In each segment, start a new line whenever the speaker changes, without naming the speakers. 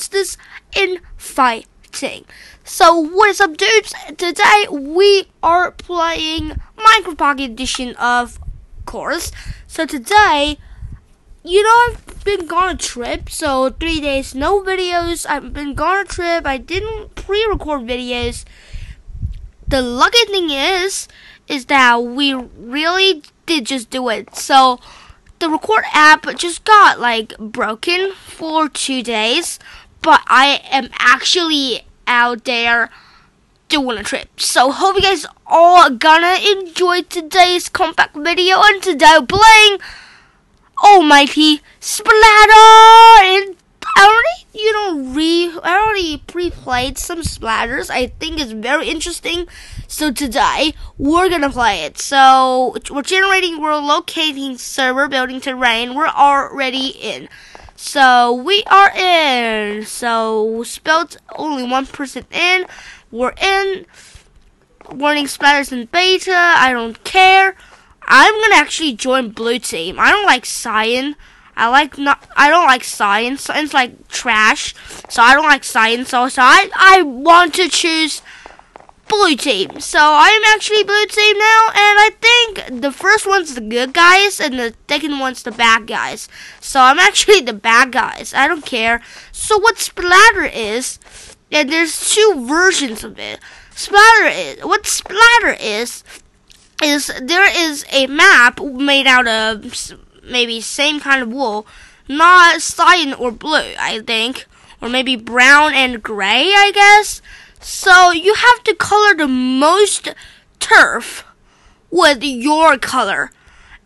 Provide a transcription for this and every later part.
monsters in fighting. So what is up dudes? Today we are playing Minecraft Pocket Edition of course. So today, you know I've been gone a trip, so three days no videos. I've been gone a trip. I didn't pre-record videos. The lucky thing is, is that we really did just do it. So the record app just got like broken for two days, but I am actually out there doing a trip. So hope you guys all gonna enjoy today's compact video and today playing Almighty Splatter and I already you know re I already pre-played some splatters. I think it's very interesting. So today we're gonna play it. So we're generating, we're locating server, building terrain. We're already in. So we are in. So spelled only one person in. We're in. Warning splatters in beta. I don't care. I'm gonna actually join blue team. I don't like cyan. I like not. I don't like science. Science like trash. So I don't like science. So, so I I want to choose blue team. So I'm actually blue team now, and I think the first one's the good guys, and the second one's the bad guys. So I'm actually the bad guys. I don't care. So what splatter is, and there's two versions of it. Splatter is what splatter is is there is a map made out of maybe same kind of wool, not cyan or blue, I think, or maybe brown and gray, I guess. So you have to color the most turf with your color.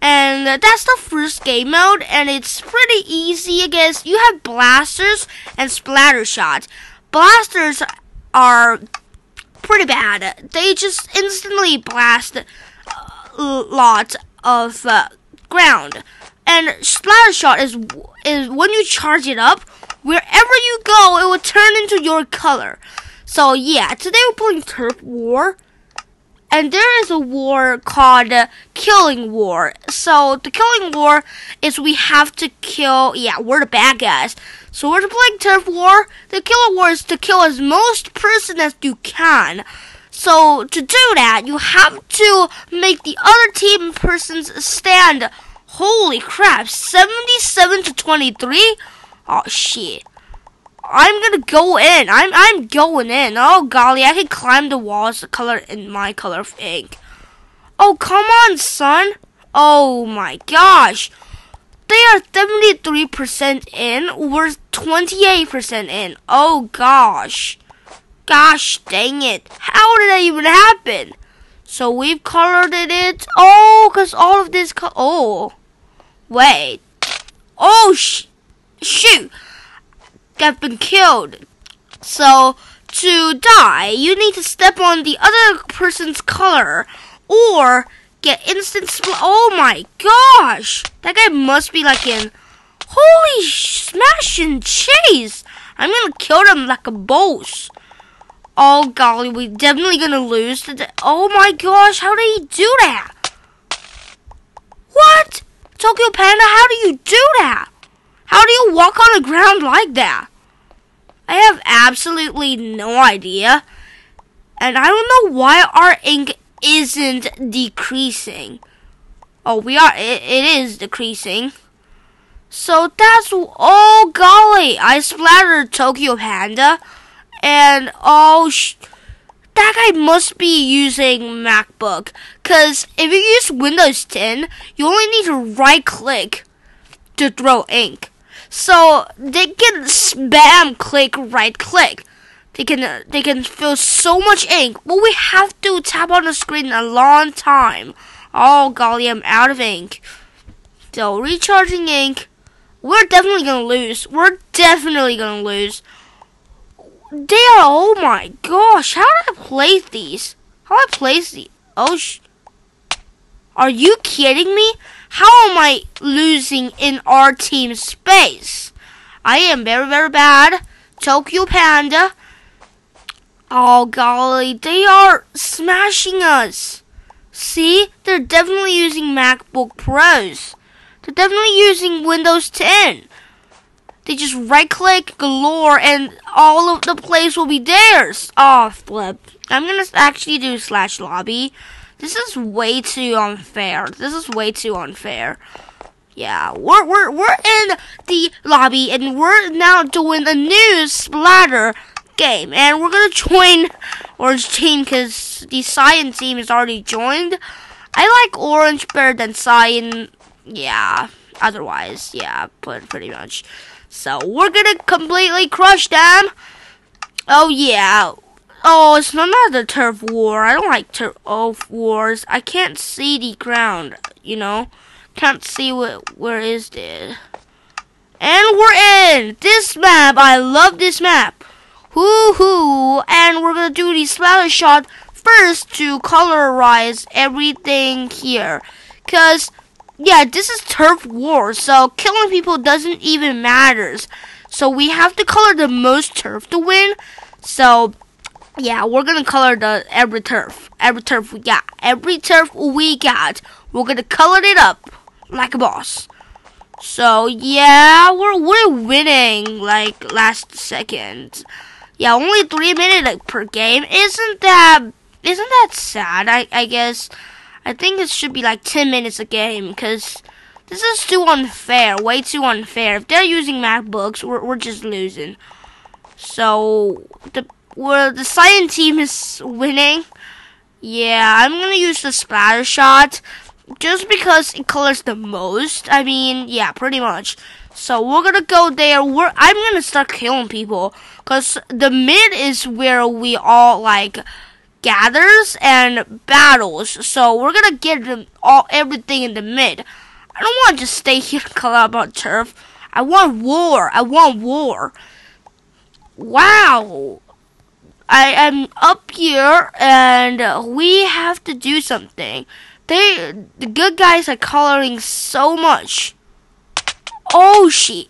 And that's the first game mode, and it's pretty easy, I guess. You have blasters and splatter shots. Blasters are pretty bad. They just instantly blast lots of uh, ground. And splatter shot is is when you charge it up, wherever you go, it will turn into your color. So yeah, today we're playing Turf War. And there is a war called uh, Killing War. So the Killing War is we have to kill, yeah, we're the bad guys. So we're playing Turf War. The Killing War is to kill as most person as you can. So to do that, you have to make the other team persons stand. Holy crap, 77 to 23? Oh shit. I'm gonna go in. I'm I'm going in. Oh golly, I can climb the walls the color in my color of ink. Oh come on, son. Oh my gosh. They are 73% in. We're 28% in. Oh gosh. Gosh dang it. How did that even happen? So we've colored it. Oh, because all of this. oh. Wait. Oh, sh shoot have been killed. So, to die, you need to step on the other person's color or get instant Oh my gosh! That guy must be like in. Holy smash and chase! I'm gonna kill them like a boss. Oh golly, we're definitely gonna lose today. Oh my gosh, how did he do that? What? Tokyo Panda, how do you do that? How do you walk on the ground like that? I have absolutely no idea. And I don't know why our ink isn't decreasing. Oh, we are. it, it is decreasing. So that's. Oh, golly. I splattered Tokyo Panda. And, oh, that guy must be using MacBook. Because if you use Windows 10, you only need to right click to throw ink. So they can spam click right click. They can they can fill so much ink. But we have to tap on the screen a long time. Oh golly, I'm out of ink. So recharging ink. We're definitely gonna lose. We're definitely gonna lose. They are. Oh my gosh! How do I place these? How do I place these? Oh sh. Are you kidding me? How am I losing in our team space? I am very, very bad. Tokyo Panda. Oh, golly. They are smashing us. See? They're definitely using MacBook Pros. They're definitely using Windows 10. they just right click galore and all of the place will be theirs. Oh, flip. I'm gonna actually do slash lobby. This is way too unfair. This is way too unfair. Yeah, we're we're we're in the lobby and we're now doing a new splatter game and we're gonna join orange team because the cyan team is already joined. I like orange better than cyan. Yeah, otherwise, yeah, but pretty much. So we're gonna completely crush them. Oh yeah. Oh, it's not another turf war. I don't like turf wars. I can't see the ground, you know. Can't see what where is it. And we're in this map. I love this map. Hoo hoo. And we're gonna do the splatter shot first to colorize everything here. Cause yeah, this is turf war, so killing people doesn't even matters. So we have to color the most turf to win. So yeah, we're gonna color the every turf, every turf we got, every turf we got. We're gonna color it up like a boss. So yeah, we're we're winning like last second. Yeah, only three minutes like, per game. Isn't that isn't that sad? I I guess. I think it should be like 10 minutes a game because this is too unfair, way too unfair. If they're using MacBooks, we're, we're just losing. So, the well, the Cyan team is winning. Yeah, I'm gonna use the splatter shot just because it colors the most. I mean, yeah, pretty much. So we're gonna go there. We're I'm gonna start killing people because the mid is where we all like gathers and battles. So we're gonna get them all everything in the mid. I don't want to just stay here and call out about turf. I want war. I want war. Wow. I am up here and we have to do something. They the good guys are coloring so much. Oh shit.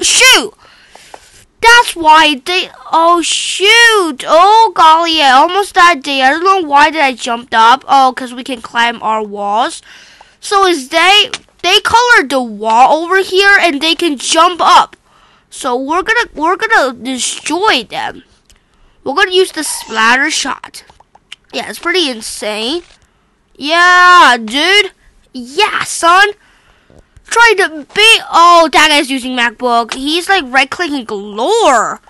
Shoot. That's why they. Oh shoot! Oh golly, I almost died. I don't know why did I jumped up. Oh, cause we can climb our walls. So is they they colored the wall over here and they can jump up. So we're gonna we're gonna destroy them. We're gonna use the splatter shot. Yeah, it's pretty insane. Yeah, dude. Yeah, son trying to beat. Oh, that guy's using MacBook. He's like right clicking galore.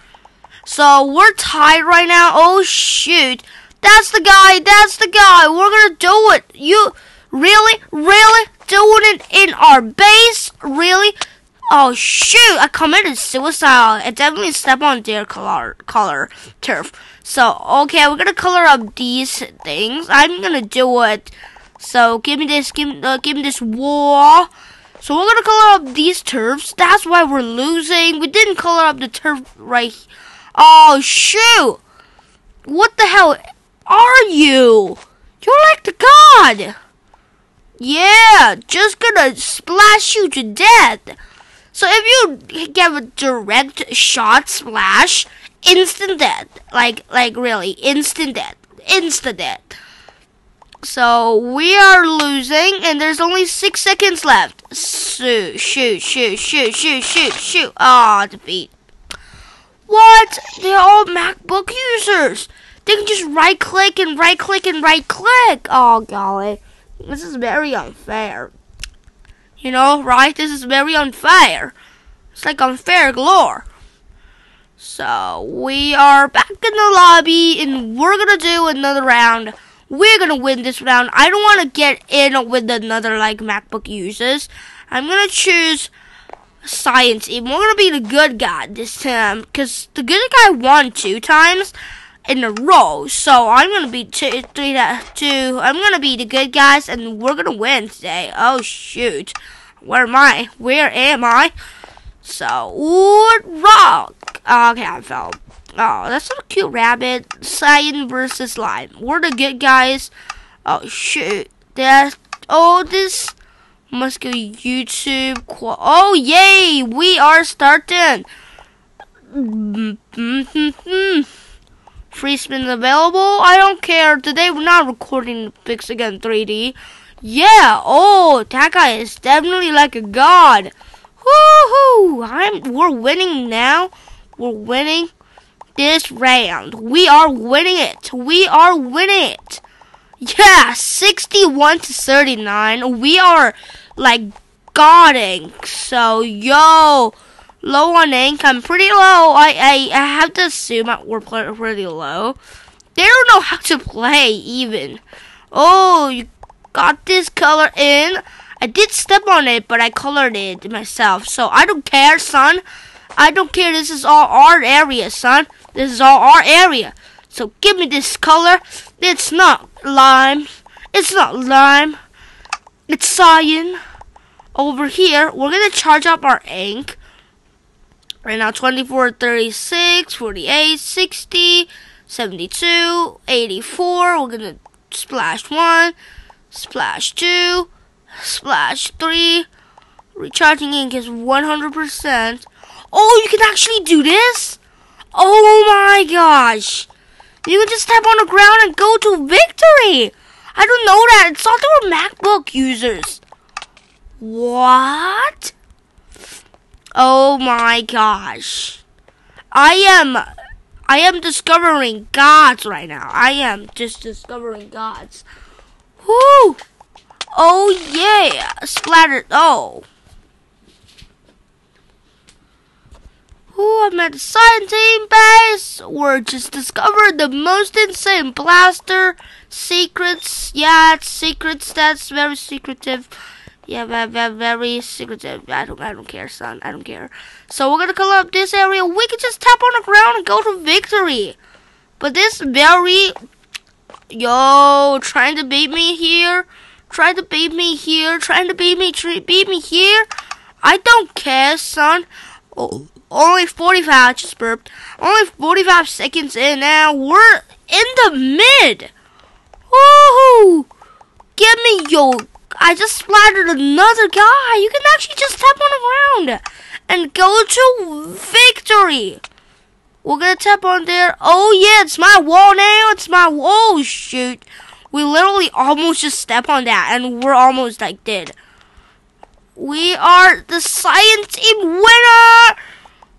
So we're tied right now. Oh shoot. That's the guy. That's the guy. We're gonna do it. You really, really doing it in our base? Really? Oh shoot! I committed suicide. I definitely step on their color, color turf. So okay, we're gonna color up these things. I'm gonna do it. So give me this. Give, uh, give me this wall. So we're gonna color up these turfs. That's why we're losing. We didn't color up the turf right. Oh shoot! What the hell are you? You're like the god. Yeah, just gonna splash you to death. So if you get a direct shot splash, instant death. Like like really, instant death. Instant death. So we are losing, and there's only six seconds left. Shoot, shoot, shoot, shoot, shoot, shoot, shoot. Ah, oh, defeat. What? They're all MacBook users. They can just right click and right click and right click. Oh, golly. This is very unfair. You know, right? This is very unfair. It's like unfair galore. So, we are back in the lobby, and we're gonna do another round we're gonna win this round. I don't want to get in with another like MacBook users. I'm gonna choose Science team. We're gonna be the good guy this time because the good guy won two times in a row. So I'm gonna be two, three, two. I'm gonna be the good guys, and we're gonna win today. Oh shoot, where am I? Where am I? So, what rock? Okay, I fell. Oh, that's a cute rabbit. Cyan versus Slime. We're the good guys. Oh, shoot. That, oh, this must go YouTube. Oh, yay! We are starting. Mm, mm, mm, Free spin available? I don't care. Today we're not recording Pixel Gun 3D. Yeah, oh, that guy is definitely like a god. Woohoo! I'm we're winning now. We're winning this round. We are winning it. We are winning it. Yeah, 61 to 39. We are like godding. So, yo, low on income, pretty low. I, I, I have to assume we're pretty low. They don't know how to play even. Oh, you got this color in. I did step on it, but I colored it myself. So I don't care, son. I don't care. This is all our area, son. This is all our area. So give me this color. It's not lime. It's not lime. It's cyan. Over here, we're going to charge up our ink. Right now, 24, 36, 48, 60, 72, 84. We're going to splash 1, splash 2, splash 3. Recharging ink is 100%. Oh, you can actually do this? Oh my gosh. You can just tap on the ground and go to victory. I don't know that. It's all for MacBook users. What? Oh my gosh. I am I am discovering gods right now. I am just discovering gods. Whoo! Oh yeah! Splattered oh. Who I'm at the science team base. We're just discovered the most insane blaster secrets. Yeah, it's secrets. That's very secretive. Yeah, very, very, secretive. I don't, I don't care, son. I don't care. So we're gonna color up this area. We can just tap on the ground and go to victory. But this very, yo, trying to beat me here, trying to beat me here, trying to beat me, beat me here. I don't care, son. Oh, only 45, just burped. Only 45 seconds in now. We're in the mid. Woohoo! Give me yo. I just splattered another guy. You can actually just tap on the ground and go to victory. We're gonna tap on there. Oh yeah, it's my wall now. It's my wall. Oh, shoot. We literally almost just step on that and we're almost like dead. We are the science team winner.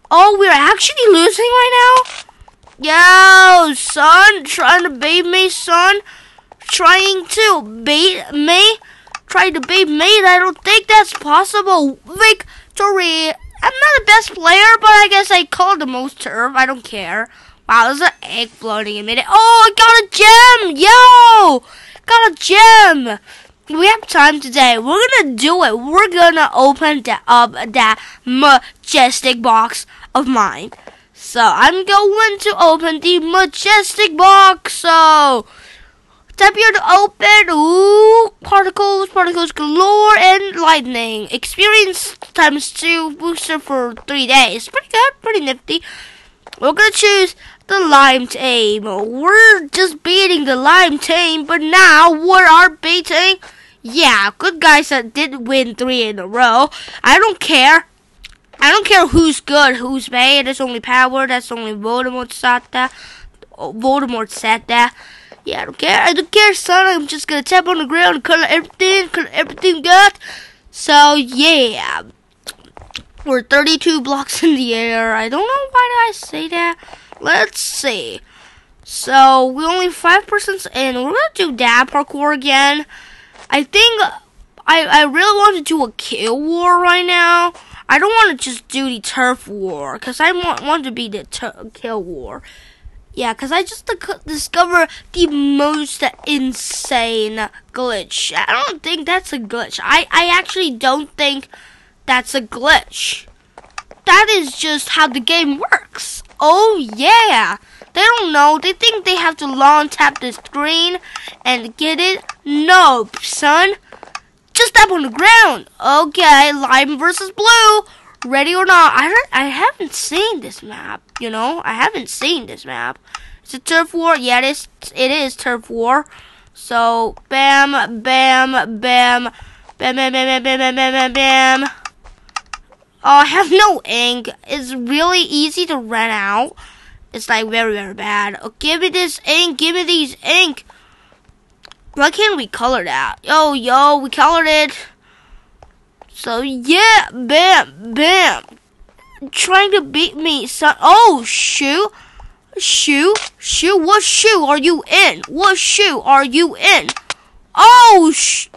Oh, we're actually losing right now? Yo, son, trying to bait me, son. Trying to bait me. Trying to bait me. I don't think that's possible. Victory. I'm not the best player, but I guess I called the most turf. I don't care. Wow, there's an egg floating in it. Oh, I got a gem. Yo, got a gem we have time today. We're gonna do it. We're gonna open that up that majestic box of mine. So I'm going to open the majestic box. So tap here to open. Ooh, particles, particles galore, and lightning. Experience times two booster for three days. Pretty good, pretty nifty. We're gonna choose the lime team. We're just beating the lime team, but now we are beating yeah, good guys that did win three in a row. I don't care. I don't care who's good, who's bad. It's only power. That's only Voldemort said that. Voldemort said that. Yeah, I don't care. I don't care, son. I'm just gonna tap on the ground and color everything, color everything good. So yeah, we're 32 blocks in the air. I don't know why did I say that. Let's see. So we only five percent in. We're gonna do that parkour again. I think I, I really want to do a kill war right now. I don't want to just do the turf war because I want, want to be the kill war. Yeah, because I just discovered the most insane glitch. I don't think that's a glitch. I, I actually don't think that's a glitch. That is just how the game works. Oh, yeah. They don't know. They think they have to long tap the screen and get it. Nope, son. Just tap on the ground. Okay, lime versus blue. Ready or not? I I haven't seen this map. You know, I haven't seen this map. It's a turf war. Yeah, it is. It is turf war. So bam, bam, bam, bam, bam, bam, bam, bam, bam, bam, bam. Oh, I have no ink. It's really easy to run out. It's like very, very bad. Oh, give me this ink. Give me these ink. Why can't we color that? Yo, yo, we colored it. So yeah, bam, bam. Trying to beat me, son. Oh, shoe. Shoe? Shoe? What shoe are you in? What shoe are you in? Oh, sh-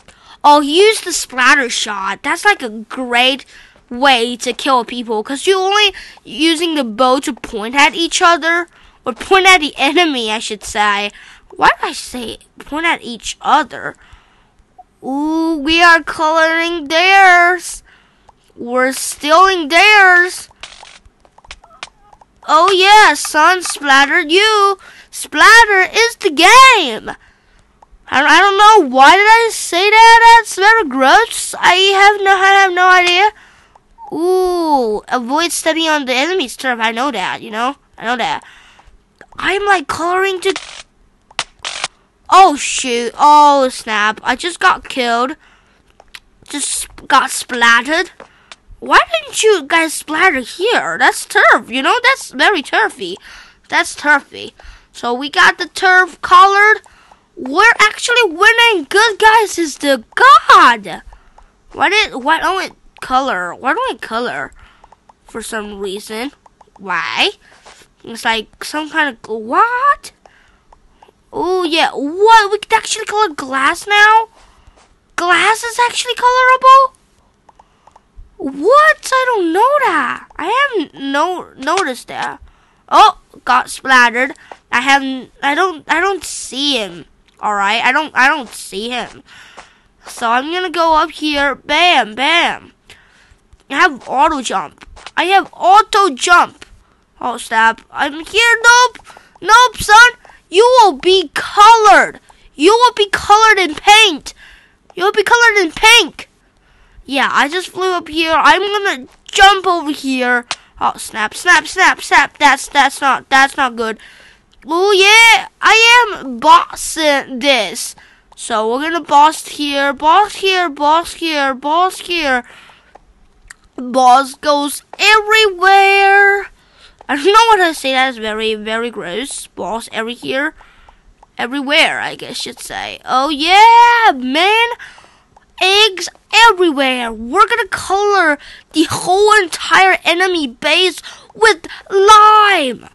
Oh, he used the splatter shot. That's like a great way to kill people because you're only using the bow to point at each other or point at the enemy, I should say. Why did I say point at each other? Ooh, we are coloring theirs. We're stealing theirs. Oh yeah, son splattered you. Splatter is the game. I, I don't know why did I say that. That's very gross. I have no I have no idea. Ooh, avoid stepping on the enemy's turf. I know that. You know, I know that. I'm like coloring to. Oh shoot! Oh snap! I just got killed. Just got splattered. Why didn't you guys splatter here? That's turf, you know? That's very turfy. That's turfy. So we got the turf colored. We're actually winning. Good guys is the god. Why did why don't we color? Why don't we color? For some reason. Why? It's like some kind of what? Oh yeah, what? We can actually color glass now. Glass is actually colorable. What? I don't know that. I haven't no noticed that. Oh, got splattered. I haven't. I don't. I don't see him. All right. I don't. I don't see him. So I'm gonna go up here. Bam, bam. I have auto jump. I have auto jump. Oh snap! I'm here. Nope. Nope, son. You will be colored. You will be colored in paint. You will be colored in pink. Yeah, I just flew up here. I'm gonna jump over here. Oh snap, snap, snap, snap. That's that's not that's not good. Oh yeah, I am bossing this. So we're gonna boss here, boss here, boss here, boss here. Boss goes everywhere. I don't know what to say. That is very, very gross. Boss every here, everywhere. I guess you'd say. Oh yeah, man eggs everywhere. We're gonna color the whole entire enemy base with lime.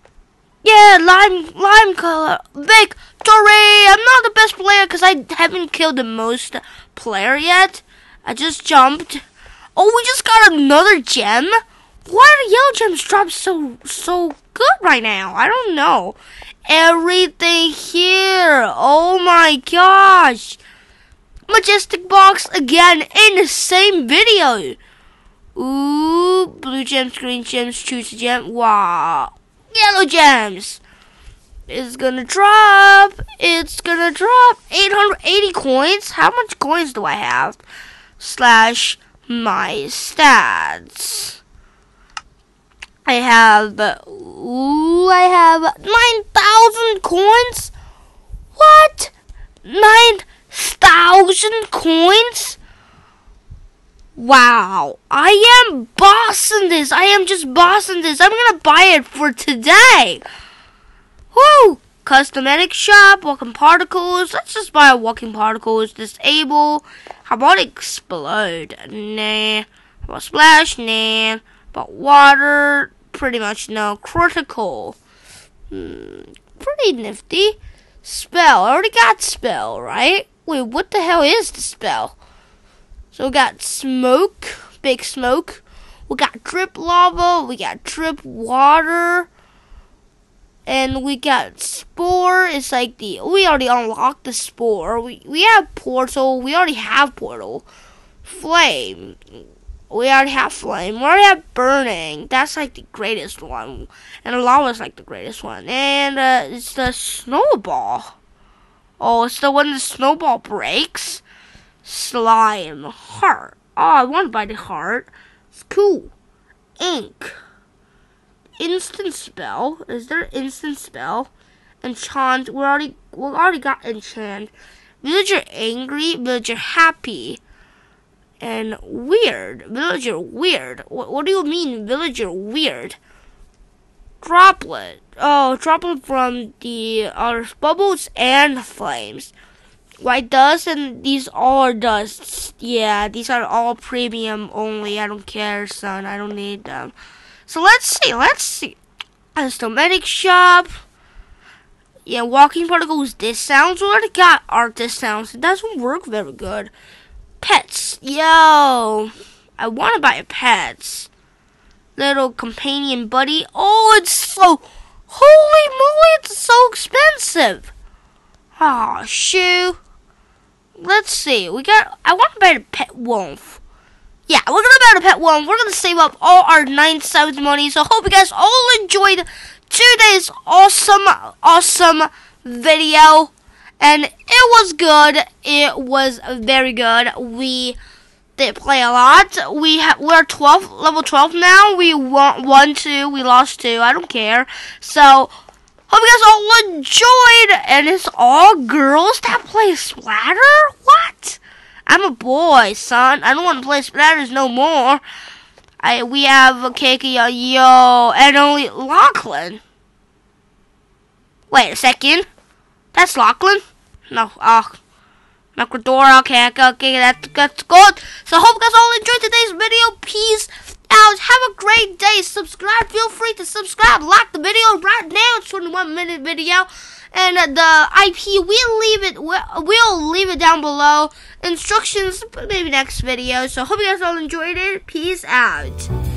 Yeah, lime, lime color. Victory! I'm not the best player because I haven't killed the most player yet. I just jumped. Oh, we just got another gem. Why are yellow gems drop so so good right now? I don't know. Everything here. Oh my gosh. Majestic Box again in the same video. Ooh, blue gems, green gems, choose a gem. Wow. Yellow gems. It's gonna drop. It's gonna drop 880 coins. How much coins do I have? Slash my stats. I have, ooh, I have 9,000 coins. What? 9,000 thousand coins? Wow, I am bossing this. I am just bossing this. I'm gonna buy it for today. Whoo! Cosmetic shop, walking particles. Let's just buy a walking particles. Disable. How about explode? Nah. How about splash? Nah. But water? Pretty much no. Critical. Hmm, pretty nifty. Spell. I already got spell, right? Wait, what the hell is the spell? So we got smoke, big smoke. We got drip lava. We got drip water. And we got spore. It's like the we already unlocked the spore. We we have portal. We already have portal. Flame. We already have flame. We already have burning. That's like the greatest one. And lava is like the greatest one. And uh, it's the snowball. Oh, it's the one the snowball breaks. Slime. Heart. Oh, I want to buy the heart. It's cool. Ink. Instant spell. Is there instant spell? Enchant. We already we already got enchant. Villager angry. Villager happy. And weird. Villager weird. What, what do you mean villager weird? Droplet. Oh, droplet from the uh, bubbles and flames. white dust, and these all are dusts. Yeah, these are all premium only. I don't care, son. I don't need them. So let's see. Let's see. Cosmetic shop. Yeah, walking particles discounts. We already got art sounds. It doesn't work very good. Pets. Yo. I want to buy a pets. Little companion buddy. Oh, it's so. Holy moly, it's so expensive. Oh, shoe. Let's see. We got. I want to buy a pet wolf. Yeah, we're gonna buy a pet wolf. We're gonna save up all our nine subs money. So hope you guys all enjoyed today's awesome, awesome video. And it was good. It was very good. We did play a lot. We ha- we're 12, level 12 now. We won, won two. We lost two. I don't care. So Hope you guys all enjoyed. And it's all girls that play Splatter? What? I'm a boy, son. I don't want to play Splatters no more. I we have a Kiki, yo, and only Lachlan. Wait a second. That's Lachlan? No, oh. Macrodora, okay, okay, okay, that's, good. So hope you guys all enjoyed today's video. Peace out. Have a great day. Subscribe. Feel free to subscribe. Like the video right now. It's 21 minute video. And uh, the IP, we'll leave it, we'll leave it down below. Instructions, maybe next video. So hope you guys all enjoyed it. Peace out.